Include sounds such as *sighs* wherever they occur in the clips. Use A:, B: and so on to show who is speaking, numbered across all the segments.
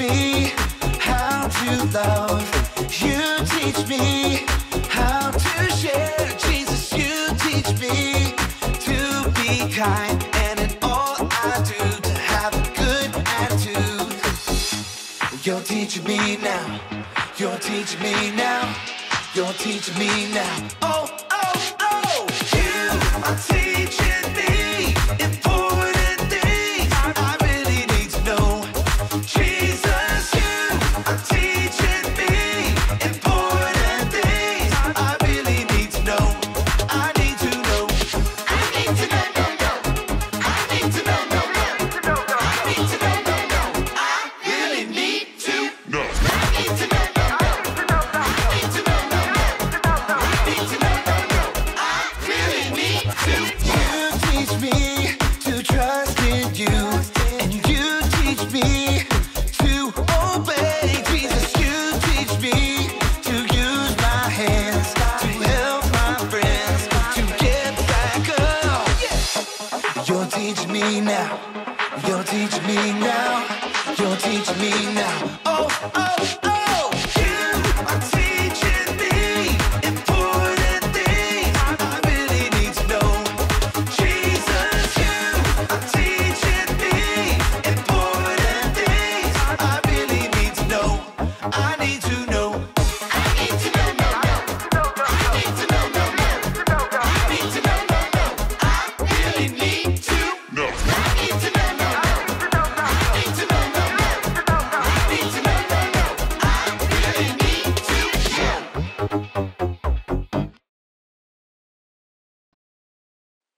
A: me how to love. You teach me how to share. Jesus, you teach me to be kind. And in all I do, to have a good attitude. You're teaching me now. You're teaching me now. You're teaching me now. Oh, oh, oh. You are teaching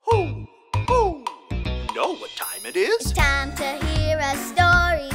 B: Who? Who? You know what time it is?
C: Time to hear a story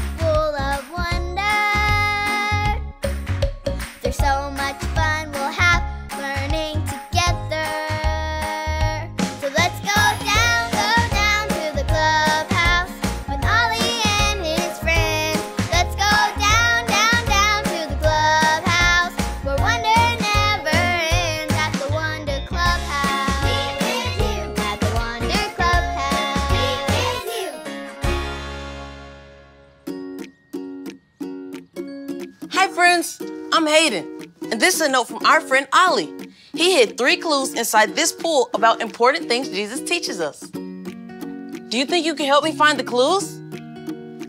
D: Hi, friends. I'm Hayden, and this is a note from our friend Ollie. He hid three clues inside this pool about important things Jesus teaches us. Do you think you can help me find the clues?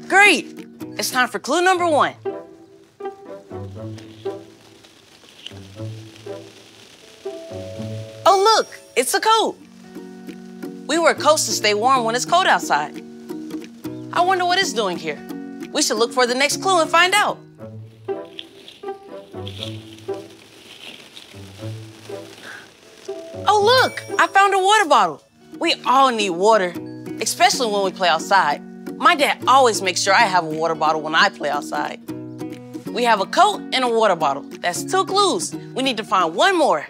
D: Great. It's time for clue number one. Oh, look, it's a coat. We wear coats to stay warm when it's cold outside. I wonder what it's doing here. We should look for the next clue and find out. Oh, look, I found a water bottle. We all need water, especially when we play outside. My dad always makes sure I have a water bottle when I play outside. We have a coat and a water bottle. That's two clues. We need to find one more.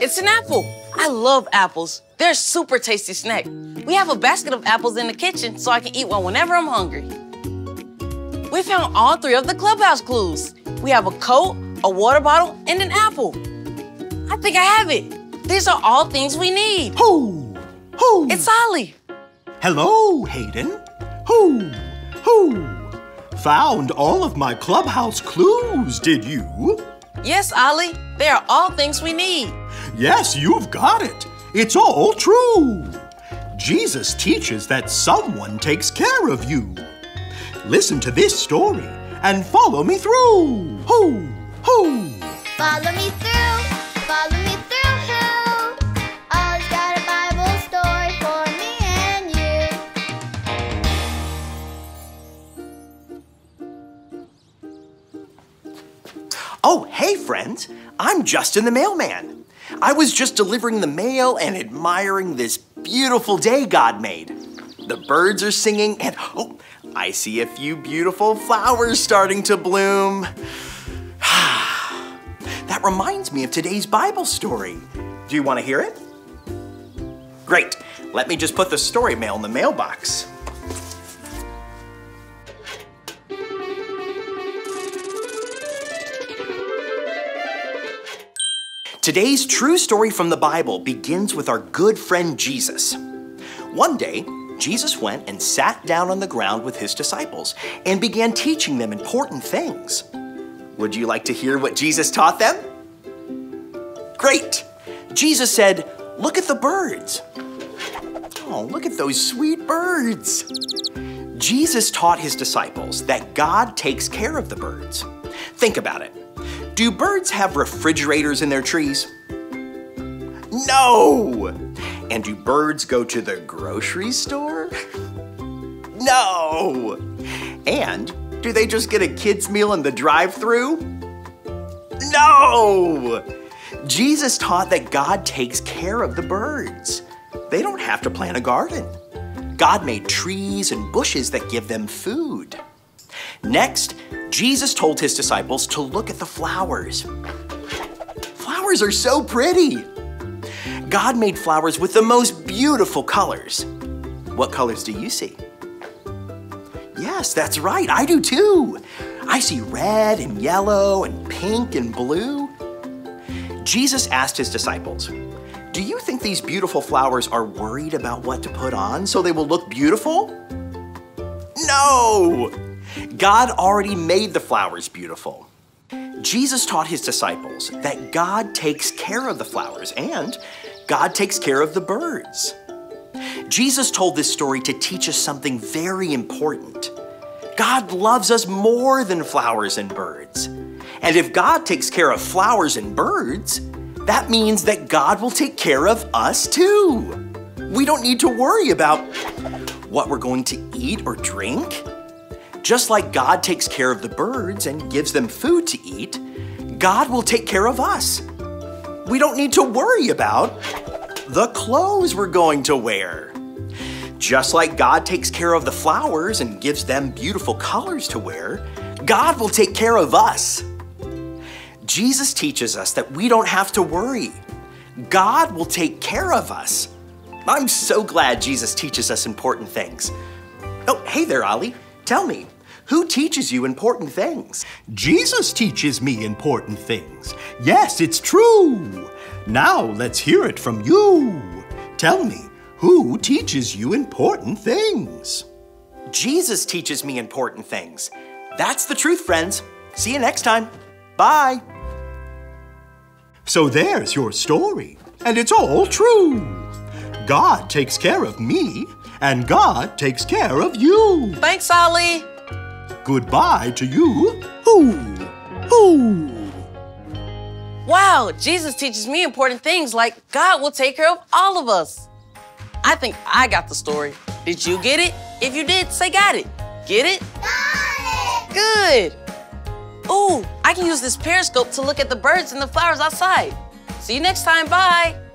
D: It's an apple. I love apples. They're a super tasty snack. We have a basket of apples in the kitchen so I can eat one whenever I'm hungry. We found all three of the clubhouse clues. We have a coat, a water bottle, and an apple. I think I have it. These are all things we need.
B: Who? Who?
D: It's Ollie.
B: Hello, Hayden. Who? Who? Found all of my clubhouse clues, did you?
D: Yes, Ollie. They are all things we need.
B: Yes, you've got it. It's all true. Jesus teaches that someone takes care of you. Listen to this story and follow me through. Who? Who?
C: Follow me through, follow me through. Who? Ollie's got a Bible story for me and you.
E: Oh, hey, friends. I'm Justin the mailman. I was just delivering the mail and admiring this beautiful day God made. The birds are singing, and oh, I see a few beautiful flowers starting to bloom. *sighs* that reminds me of today's Bible story. Do you want to hear it? Great. Let me just put the story mail in the mailbox. Today's true story from the Bible begins with our good friend Jesus. One day, Jesus went and sat down on the ground with his disciples and began teaching them important things. Would you like to hear what Jesus taught them? Great! Jesus said, Look at the birds. Oh, look at those sweet birds. Jesus taught his disciples that God takes care of the birds. Think about it. Do birds have refrigerators in their trees? No! And do birds go to the grocery store? No! And do they just get a kid's meal in the drive through? No! Jesus taught that God takes care of the birds. They don't have to plant a garden. God made trees and bushes that give them food. Next, Jesus told his disciples to look at the flowers. Flowers are so pretty. God made flowers with the most beautiful colors. What colors do you see? Yes, that's right, I do too. I see red and yellow and pink and blue. Jesus asked his disciples, Do you think these beautiful flowers are worried about what to put on so they will look beautiful? No! God already made the flowers beautiful. Jesus taught his disciples that God takes care of the flowers and God takes care of the birds. Jesus told this story to teach us something very important. God loves us more than flowers and birds. And if God takes care of flowers and birds, that means that God will take care of us too. We don't need to worry about what we're going to eat or drink. Just like God takes care of the birds and gives them food to eat, God will take care of us. We don't need to worry about the clothes we're going to wear. Just like God takes care of the flowers and gives them beautiful colors to wear, God will take care of us. Jesus teaches us that we don't have to worry. God will take care of us. I'm so glad Jesus teaches us important things. Oh, hey there, Ollie. Tell me, who teaches you important things?
B: Jesus teaches me important things. Yes, it's true. Now let's hear it from you. Tell me, who teaches you important things?
E: Jesus teaches me important things. That's the truth, friends. See you next time. Bye.
B: So there's your story, and it's all true. God takes care of me, and God takes care of you.
D: Thanks, Ollie.
B: Goodbye to you. Ooh, ooh.
D: Wow, Jesus teaches me important things like God will take care of all of us. I think I got the story. Did you get it? If you did, say got it. Get it?
C: Got it!
D: Good. Ooh, I can use this periscope to look at the birds and the flowers outside. See you next time. Bye.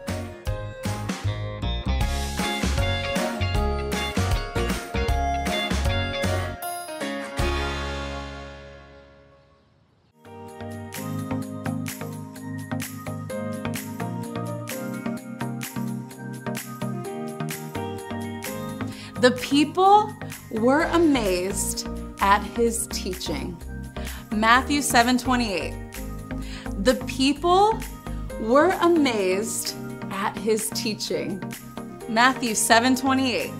F: The people were amazed at his teaching. Matthew 7:28. The people were amazed at his teaching. Matthew 7:28.